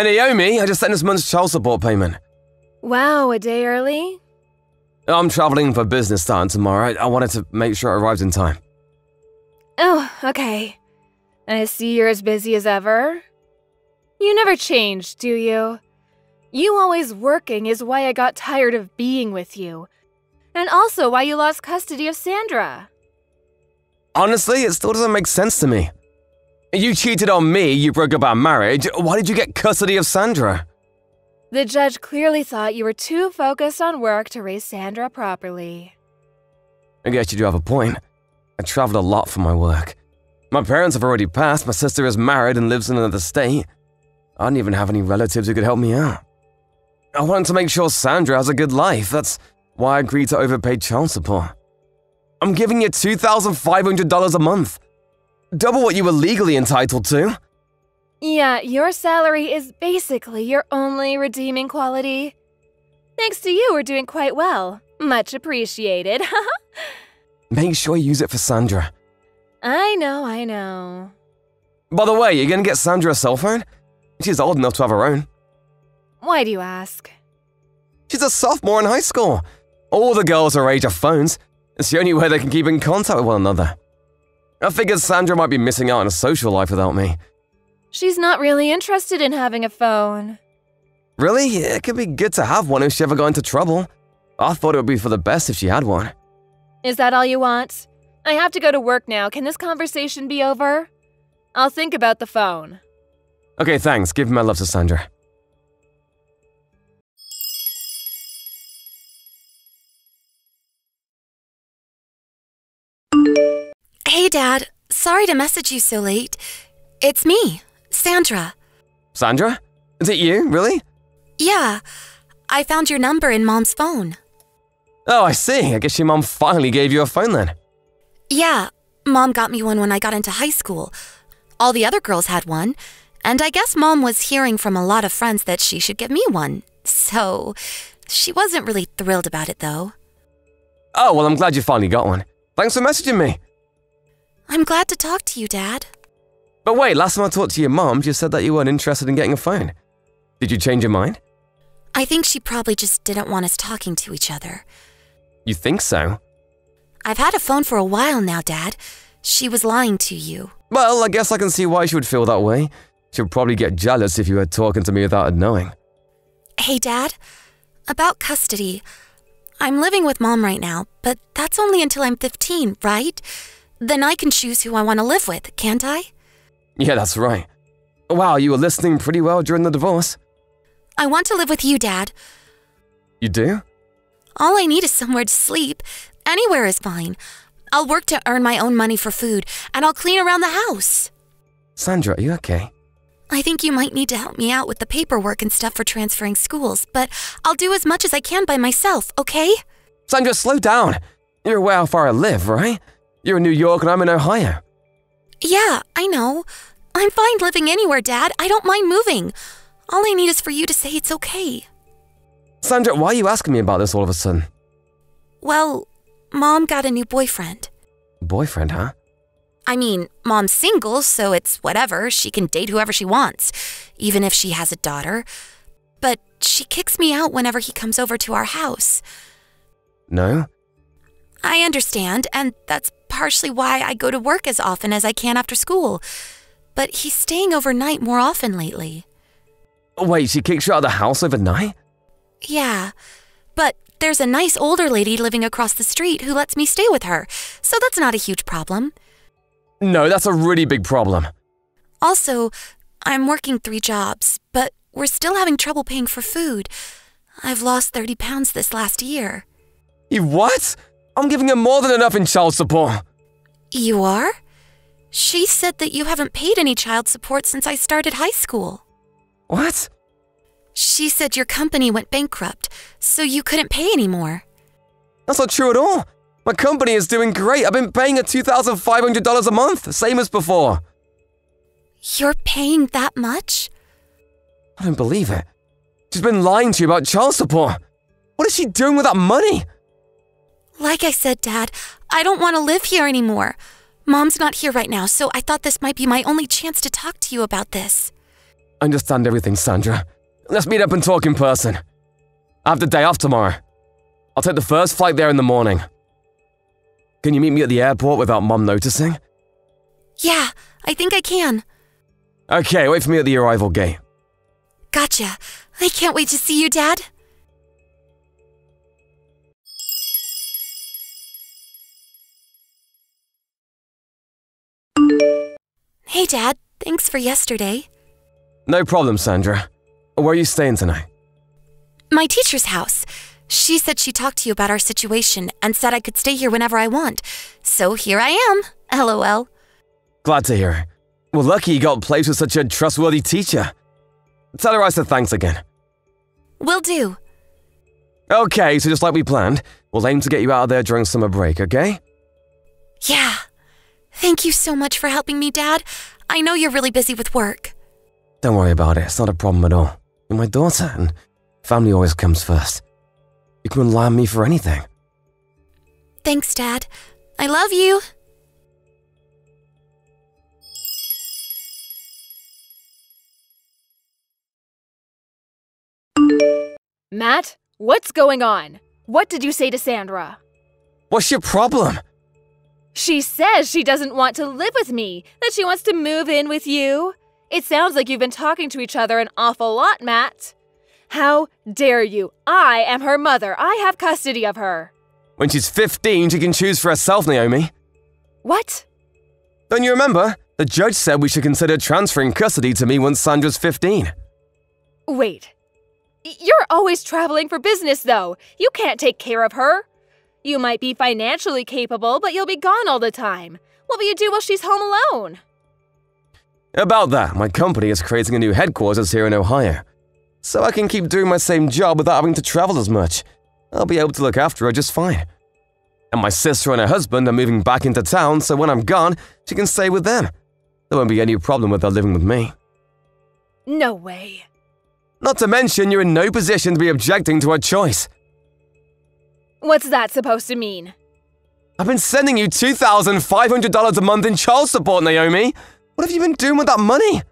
Hey Naomi, I just sent this month's child support payment. Wow, a day early? I'm traveling for business starting tomorrow. I wanted to make sure it arrived in time. Oh, okay. I see you're as busy as ever. You never change, do you? You always working is why I got tired of being with you. And also why you lost custody of Sandra. Honestly, it still doesn't make sense to me. You cheated on me, you broke up our marriage. Why did you get custody of Sandra? The judge clearly thought you were too focused on work to raise Sandra properly. I guess you do have a point. I traveled a lot for my work. My parents have already passed, my sister is married and lives in another state. I didn't even have any relatives who could help me out. I wanted to make sure Sandra has a good life. That's why I agreed to overpay child support. I'm giving you $2,500 a month. Double what you were legally entitled to. Yeah, your salary is basically your only redeeming quality. Thanks to you, we're doing quite well. Much appreciated. Make sure you use it for Sandra. I know, I know. By the way, you're gonna get Sandra a cell phone? She's old enough to have her own. Why do you ask? She's a sophomore in high school. All the girls her age have phones. It's the only way they can keep in contact with one another. I figured Sandra might be missing out on a social life without me. She's not really interested in having a phone. Really? It could be good to have one if she ever got into trouble. I thought it would be for the best if she had one. Is that all you want? I have to go to work now. Can this conversation be over? I'll think about the phone. Okay, thanks. Give my love to Sandra. Dad. Sorry to message you so late. It's me, Sandra. Sandra? Is it you, really? Yeah, I found your number in Mom's phone. Oh, I see. I guess your mom finally gave you a phone then. Yeah, Mom got me one when I got into high school. All the other girls had one, and I guess Mom was hearing from a lot of friends that she should get me one. So, she wasn't really thrilled about it though. Oh, well, I'm glad you finally got one. Thanks for messaging me. I'm glad to talk to you, Dad. But wait, last time I talked to your mom, you said that you weren't interested in getting a phone. Did you change your mind? I think she probably just didn't want us talking to each other. You think so? I've had a phone for a while now, Dad. She was lying to you. Well, I guess I can see why she would feel that way. She'd probably get jealous if you were talking to me without her knowing. Hey, Dad. About custody. I'm living with Mom right now, but that's only until I'm 15, right? Then I can choose who I want to live with, can't I? Yeah, that's right. Wow, you were listening pretty well during the divorce. I want to live with you, Dad. You do? All I need is somewhere to sleep. Anywhere is fine. I'll work to earn my own money for food, and I'll clean around the house. Sandra, are you okay? I think you might need to help me out with the paperwork and stuff for transferring schools, but I'll do as much as I can by myself, okay? Sandra, slow down. You're aware how far I live, right? You're in New York and I'm in Ohio. Yeah, I know. I'm fine living anywhere, Dad. I don't mind moving. All I need is for you to say it's okay. Sandra, why are you asking me about this all of a sudden? Well, Mom got a new boyfriend. Boyfriend, huh? I mean, Mom's single, so it's whatever. She can date whoever she wants, even if she has a daughter. But she kicks me out whenever he comes over to our house. No? I understand, and that's partially why I go to work as often as I can after school. But he's staying overnight more often lately. Wait, she kicks you out of the house overnight? Yeah, but there's a nice older lady living across the street who lets me stay with her, so that's not a huge problem. No, that's a really big problem. Also, I'm working three jobs, but we're still having trouble paying for food. I've lost 30 pounds this last year. You what? I'm giving her more than enough in child support. You are? She said that you haven't paid any child support since I started high school. What? She said your company went bankrupt, so you couldn't pay anymore. That's not true at all. My company is doing great. I've been paying her $2,500 a month, same as before. You're paying that much? I don't believe it. She's been lying to you about child support. What is she doing with that money? Like I said, Dad, I don't want to live here anymore. Mom's not here right now, so I thought this might be my only chance to talk to you about this. I understand everything, Sandra. Let's meet up and talk in person. I have the day off tomorrow. I'll take the first flight there in the morning. Can you meet me at the airport without Mom noticing? Yeah, I think I can. Okay, wait for me at the arrival gate. Gotcha. I can't wait to see you, Dad. Hey, Dad. Thanks for yesterday. No problem, Sandra. Where are you staying tonight? My teacher's house. She said she talked to you about our situation and said I could stay here whenever I want. So here I am. LOL. Glad to hear it. Well, lucky you got a place with such a trustworthy teacher. Tell her I said thanks again. Will do. Okay, so just like we planned, we'll aim to get you out of there during summer break, okay? Yeah. Thank you so much for helping me, Dad. I know you're really busy with work. Don't worry about it, it's not a problem at all. You're my daughter, and family always comes first. You can rely on me for anything. Thanks, Dad. I love you. Matt, what's going on? What did you say to Sandra? What's your problem? She says she doesn't want to live with me, that she wants to move in with you. It sounds like you've been talking to each other an awful lot, Matt. How dare you? I am her mother. I have custody of her. When she's 15, she can choose for herself, Naomi. What? Don't you remember? The judge said we should consider transferring custody to me once Sandra's 15. Wait. You're always traveling for business, though. You can't take care of her. You might be financially capable, but you'll be gone all the time. What will you do while she's home alone? About that, my company is creating a new headquarters here in Ohio. So I can keep doing my same job without having to travel as much. I'll be able to look after her just fine. And my sister and her husband are moving back into town, so when I'm gone, she can stay with them. There won't be any problem with her living with me. No way. Not to mention, you're in no position to be objecting to her choice. What's that supposed to mean? I've been sending you $2,500 a month in child support, Naomi. What have you been doing with that money?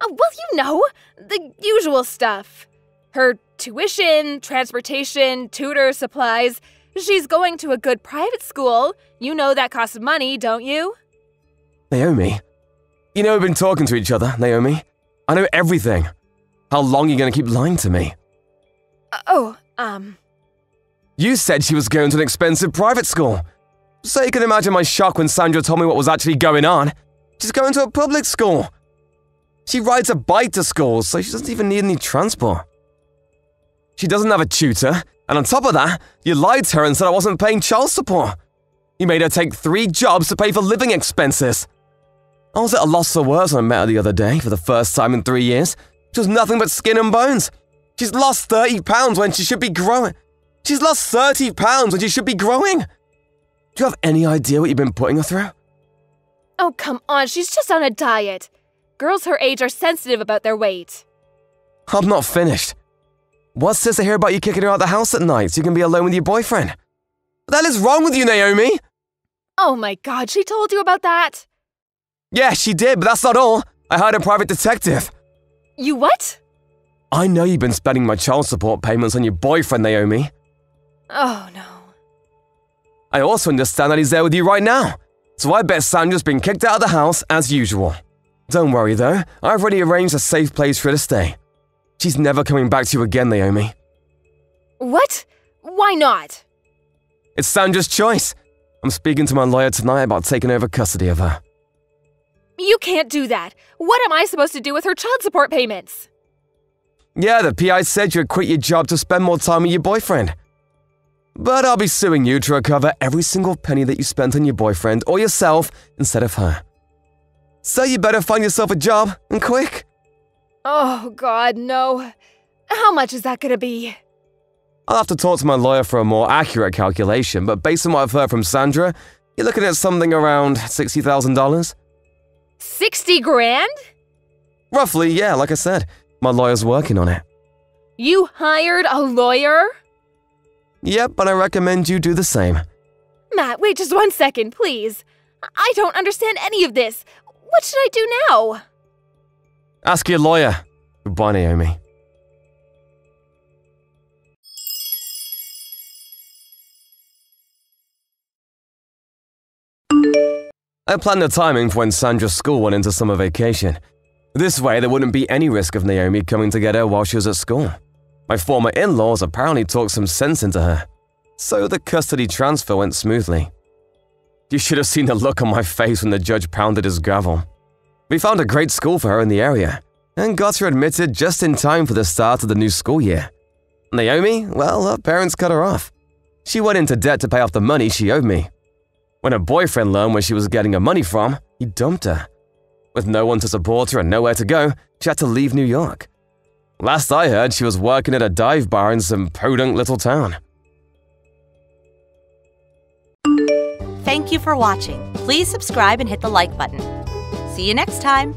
Uh, well, you know, the usual stuff. Her tuition, transportation, tutor, supplies. She's going to a good private school. You know that costs money, don't you? Naomi. You know we've been talking to each other, Naomi. I know everything. How long are you going to keep lying to me? Uh, oh, um. You said she was going to an expensive private school. So you can imagine my shock when Sandra told me what was actually going on. She's going to a public school. She rides a bike to school, so she doesn't even need any transport. She doesn't have a tutor, and on top of that, you lied to her and said I wasn't paying child support. You made her take three jobs to pay for living expenses. I was at a loss for words when I met her the other day for the first time in three years. She was nothing but skin and bones. She's lost 30 pounds when she should be growing. She's lost 30 pounds when she should be growing. Do you have any idea what you've been putting her through? Oh, come on, she's just on a diet. Girls her age are sensitive about their weight. I'm not finished. What's this I hear about you kicking her out of the house at night so you can be alone with your boyfriend? What the hell is wrong with you, Naomi? Oh my god, she told you about that? Yeah, she did, but that's not all. I hired a private detective. You what? I know you've been spending my child support payments on your boyfriend, Naomi. Oh no. I also understand that he's there with you right now. So I bet Sandra's been kicked out of the house as usual. Don't worry though, I've already arranged a safe place for her to stay. She's never coming back to you again, Naomi. What? Why not? It's Sandra's choice. I'm speaking to my lawyer tonight about taking over custody of her. You can't do that. What am I supposed to do with her child support payments? Yeah, the PI said you'd quit your job to spend more time with your boyfriend. But I'll be suing you to recover every single penny that you spent on your boyfriend or yourself instead of her. So you better find yourself a job, and quick. Oh, God, no. How much is that gonna be? I'll have to talk to my lawyer for a more accurate calculation, but based on what I've heard from Sandra, you're looking at something around $60,000. 60 grand? Roughly, yeah, like I said. My lawyer's working on it. You hired a lawyer? Yep, but I recommend you do the same. Matt, wait just one second, please. I don't understand any of this. What should I do now? Ask your lawyer. Goodbye, Naomi. I planned the timing for when Sandra's school went into summer vacation. This way, there wouldn't be any risk of Naomi coming to get her while she was at school. My former in laws apparently talked some sense into her, so the custody transfer went smoothly. You should have seen the look on my face when the judge pounded his gavel. We found a great school for her in the area and got her admitted just in time for the start of the new school year. Naomi, well, her parents cut her off. She went into debt to pay off the money she owed me. When her boyfriend learned where she was getting her money from, he dumped her. With no one to support her and nowhere to go, she had to leave New York. Last I heard, she was working at a dive bar in some podunk little town. Thank you for watching. Please subscribe and hit the like button. See you next time.